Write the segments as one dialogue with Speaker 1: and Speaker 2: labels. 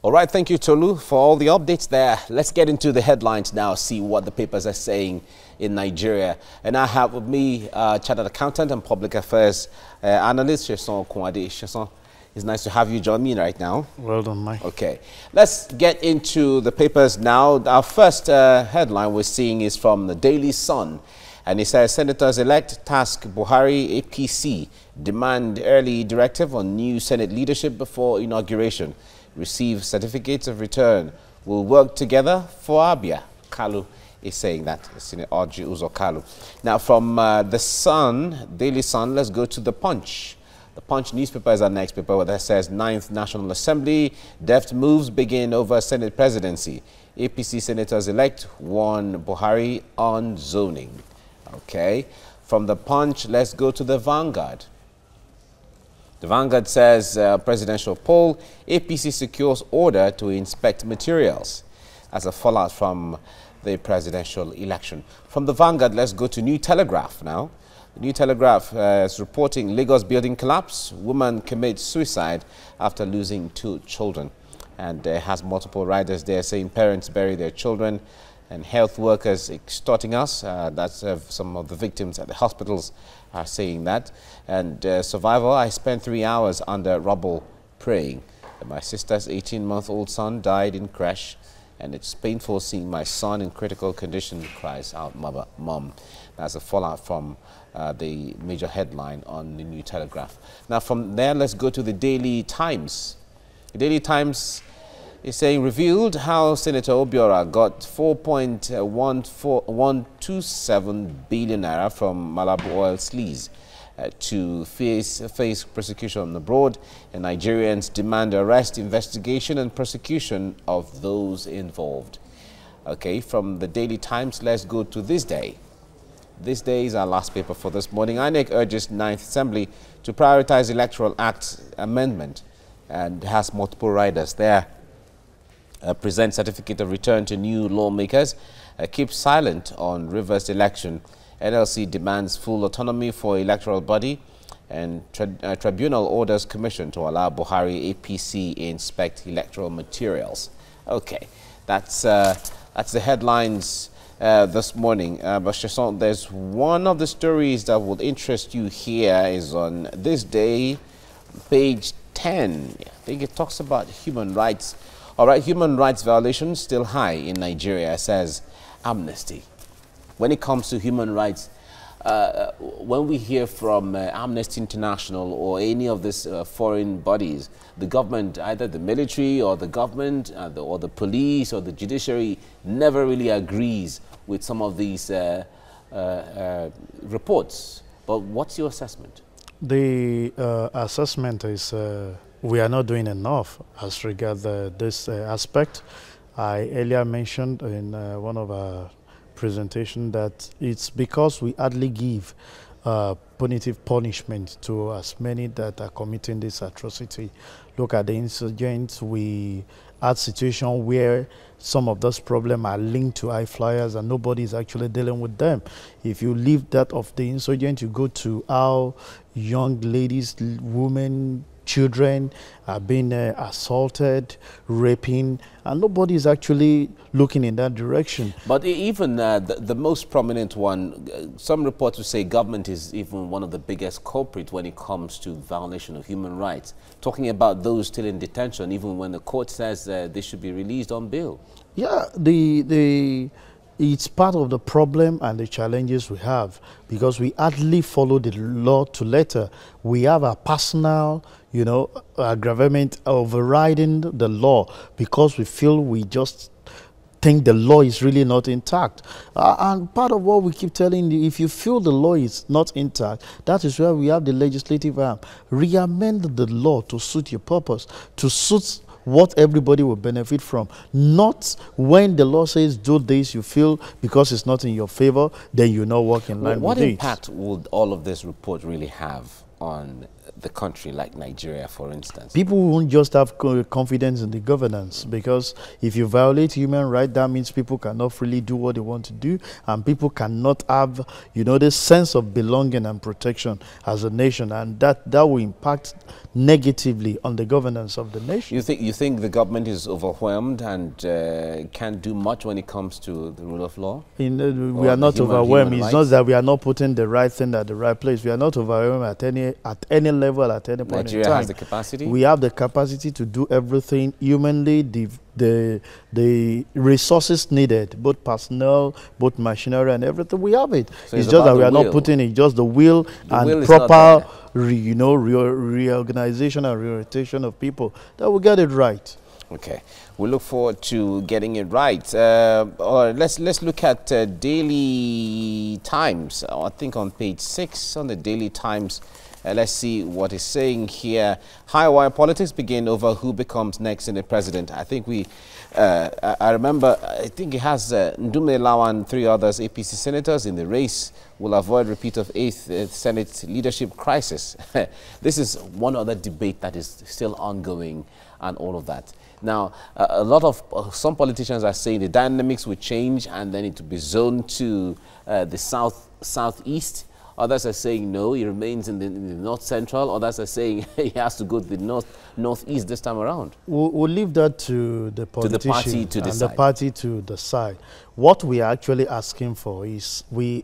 Speaker 1: All right, thank you, Tolu, for all the updates there. Let's get into the headlines now, see what the papers are saying in Nigeria. And I have with me uh, chartered accountant and public affairs uh, analyst, Sheson Kwade. Sheson, it's nice to have you join me right now.
Speaker 2: Well done, Mike.
Speaker 1: Okay, let's get into the papers now. Our first uh, headline we're seeing is from the Daily Sun. And it says Senators-elect task Buhari APC demand early directive on new Senate leadership before inauguration. Receive certificates of return. Will work together for Abia. Kalu is saying that. Orji Uzor Kalu. Now from uh, the Sun, Daily Sun, let's go to the Punch. The Punch newspaper is our next paper that says Ninth National Assembly, deft moves begin over Senate presidency. APC senators-elect warn Buhari on zoning. Okay. From the Punch, let's go to the Vanguard. The Vanguard says uh, presidential poll, APC secures order to inspect materials as a fallout from the presidential election. From the Vanguard, let's go to New Telegraph now. New Telegraph uh, is reporting Lagos building collapse. Woman commits suicide after losing two children. And uh, has multiple riders there saying parents bury their children and health workers extorting us. Uh, that's uh, some of the victims at the hospitals are saying that. And uh, survival, I spent three hours under rubble praying. And my sister's 18-month-old son died in crash. And it's painful seeing my son in critical condition, cries out mother, mom. That's a fallout from uh, the major headline on the New Telegraph. Now from there, let's go to the Daily Times. The Daily Times is saying revealed how Senator Obiora got 4.127 billion naira from Malabu oil sleaze uh, to face, face persecution abroad and Nigerians demand arrest, investigation and prosecution of those involved. Okay, from the Daily Times, let's go to ThisDay. This day is our last paper for this morning. INEC urges Ninth Assembly to prioritize Electoral Act amendment and has multiple riders there uh, present certificate of return to new lawmakers, uh, keep silent on Rivers election. NLC demands full autonomy for electoral body and tri uh, tribunal orders commission to allow Buhari APC inspect electoral materials. Okay, that's, uh, that's the headlines uh, this morning. Uh, but Chasson, there's one of the stories that will interest you here is on ThisDay, page 10. I think it talks about human rights all right, human rights violations still high in Nigeria, says Amnesty. When it comes to human rights, uh, when we hear from uh, Amnesty International or any of these uh, foreign bodies, the government, either the military or the government uh, the, or the police or the judiciary never really agrees with some of these uh, uh, reports. But what's your assessment?
Speaker 2: The assessment is we are not doing enough as regards uh, this uh, aspect. I earlier mentioned in uh, one of our presentation that it's because we hardly give uh, punitive punishment to as many that are committing this atrocity. Look at the insurgents. We had situation where some of those problems are linked to high flyers and nobody is actually dealing with them. If you leave that of the insurgent, you go to how young ladies, women, children are being uh, assaulted, raping, and nobody is actually looking in that direction.
Speaker 1: But even uh, the, the, most prominent one, uh, some reports say government is even one of the biggest culprits when it comes to violation of human rights. Talking about those still in detention, even when the court says uh, they should be released on bail.
Speaker 2: Yeah, the the it's part of the problem and the challenges we have because we hardly follow the law to letter. We have a personal, you know, aggravament overriding the law because we feel we just think the law is really not intact. Uh, and part of what we keep telling you, if you feel the law is not intact, that is where we have the legislative arm. Re-amend the law to suit your purpose, to suit what everybody will benefit from. Not when the law says do this, you feel because it's not in your favor, then you're not working line
Speaker 1: well, what impact would all of this report really have on the country, like Nigeria, for instance?
Speaker 2: People won't just have confidence in the governance because if you violate human rights, that means people cannot freely do what they want to do, and people cannot have, you know, this sense of belonging and protection as a nation, and that that will impact negatively on the governance of the nation.
Speaker 1: You think you think the government is overwhelmed and uh, can't do much when it comes to the rule of law?
Speaker 2: In, uh, we are not human, overwhelmed. Human it's not that we are not putting the right thing at the right place. We are not overwhelmed at any at any level at any point
Speaker 1: Nigeria
Speaker 2: in time.
Speaker 1: has the capacity.
Speaker 2: We have the capacity to do everything humanly. The the the resources needed, both personnel, both machinery, and everything. We have it. So it's, it's just that we are will. not putting it. Just the will the and will proper, re, you know, re reorganization and reorientation of people that will get it right.
Speaker 1: Okay, we look forward to getting it right. Uh, or let's let's look at uh, Daily Times. I think on page six on the Daily Times. Uh, let's see what saying here. High wire politics begin over who becomes next in the president. I think we, uh, I, remember, I think he has uh, Ndume Lawan and three others APC senators in the race will avoid repeat of 8th uh, Senate leadership crisis. this is one other debate that is still ongoing and all of that. Now, uh, a lot of, uh, some politicians are saying the dynamics will change and then it will be zoned to uh, the south, southeast. Others are saying no, he remains in the, in the, north central. Others are saying he has to go to the north northeast this time around.
Speaker 2: We'll, we'll leave that to the politician
Speaker 1: to the party to
Speaker 2: and the party to decide. What we are actually asking for is we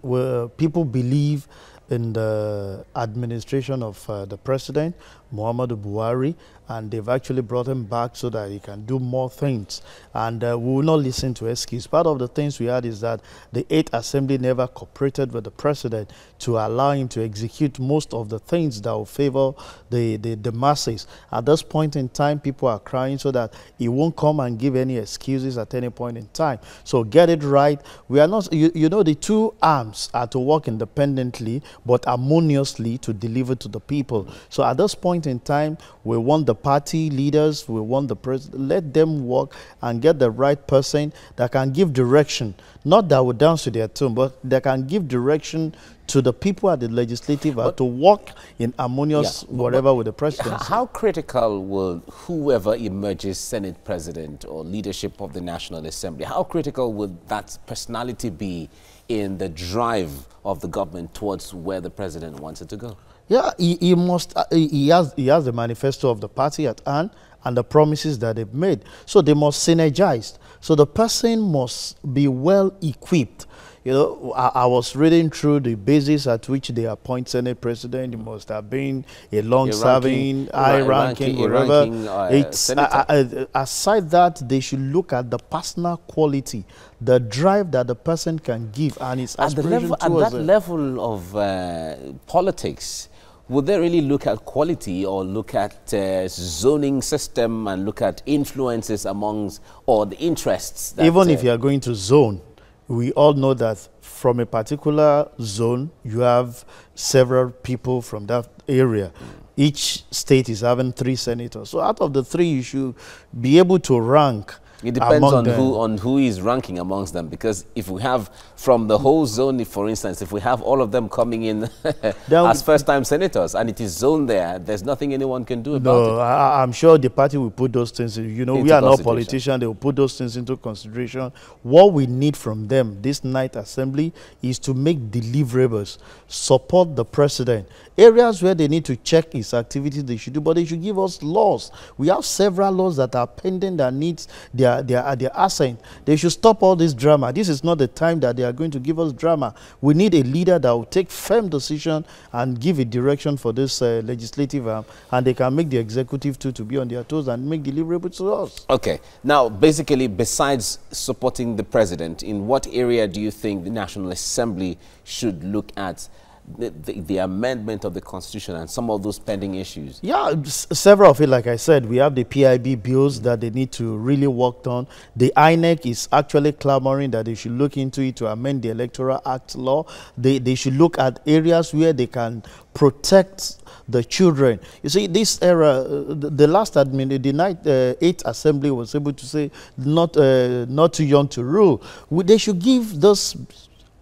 Speaker 2: people believe in the administration of uh, the president, Muhammadu Buhari, and they've actually brought him back so that he can do more things. And uh, we will not listen to excuse. Part of the things we had is that the 8th Assembly never cooperated with the president to allow him to execute most of the things that will favor the, the, the masses. At this point in time, people are crying so that he won't come and give any excuses at any point in time. So get it right. We are not, you, you know, the two arms are to work independently but harmoniously to deliver to the people. So at this point in time, we want the party leaders, we want the president, let them work and get the right person that can give direction. Not that will dance to their tune, but that can give direction to the people at the legislative but, to work in harmonious yeah, whatever with the president.
Speaker 1: How critical will whoever emerges Senate president or leadership of the National Assembly, how critical will that personality be in the drive of the government towards where the president wants it to go?
Speaker 2: Yeah, he, he must. Uh, he has he has the manifesto of the party at hand and the promises that they've made. So they must synergize. So the person must be well equipped you know, I, I, was reading through the basis at which they appoint Senate President. It must have been a long-serving, high-ranking, whatever. Ranking, uh, it's, uh, uh, aside that, they should look at the personal quality, the drive that the person can give, and its
Speaker 1: at level, At that level of uh, politics, would they really look at quality or look at uh, zoning system and look at influences amongst or the interests?
Speaker 2: Even if uh, you are going to zone, we all know that from a particular zone, you have several people from that area. Each state is having three senators. So out of the three, you should be able to rank
Speaker 1: it depends on them. who on who is ranking amongst them because if we have from the whole zone, for instance, if we have all of them coming in as first-time senators and it is zoned there, there's nothing anyone can do about
Speaker 2: no, it. I, am sure the party will put those things. In, You know, into we are not politicians. They will put those things into consideration. What we need from them this night assembly is to make deliverables, support the president. Areas where they need to check his activities, they should do, but they should give us laws. We have several laws that are pending that needs their they are, are assigned. They should stop all this drama. This is not the time that they are going to give us drama. We need a leader that will take firm decision and give a direction for this uh, legislative arm, and they can make the executive too to be on their toes and make deliverables to us.
Speaker 1: Okay. Now, basically, besides supporting the president, in what area do you think the National Assembly should look at the, the, amendment of the constitution and some of those pending issues?
Speaker 2: Yeah, several of it, like I said, we have the PIB bills that they need to really work on. The INEC is actually clamoring that they should look into it to amend the Electoral Act law. They, they should look at areas where they can protect the children. You see, this era, uh, the, last admin, the night uh, eighth assembly was able to say not uh, not too young to rule. They should give this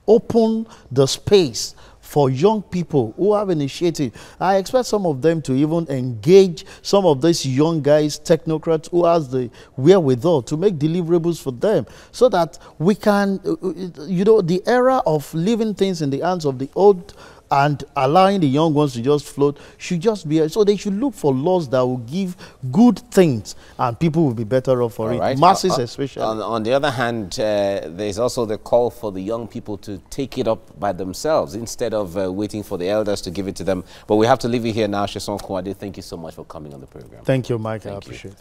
Speaker 2: open the space for young people who have initiative. I expect some of them to even engage some of these young guys, technocrats who has the wherewithal to make deliverables for them so that we can, uh, uh, you know, the era of leaving things in the hands of the old and allowing the young ones to just float should just be so they should look for laws that will give good things and people will be better off for
Speaker 1: All
Speaker 2: it
Speaker 1: right.
Speaker 2: masses
Speaker 1: Uh, uh,
Speaker 2: especially
Speaker 1: On, on the other hand, uh, there's also the call for the young people to take it up by themselves instead of uh, waiting for the elders to give it to them. But we have to leave it here now. Sheson Kwade, thank you so much for coming on the program.
Speaker 2: thank you mike i
Speaker 1: Thank you.
Speaker 2: appreciate it